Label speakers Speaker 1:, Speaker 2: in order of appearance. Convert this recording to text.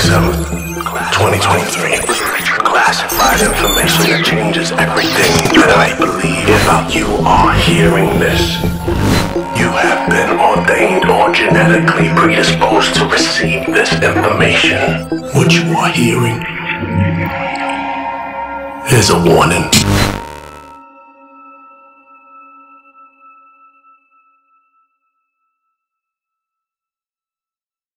Speaker 1: 27th, 2023. Classified information that changes everything that I believe about you are hearing this. You have been ordained or genetically predisposed to receive this information. What you are hearing is a warning.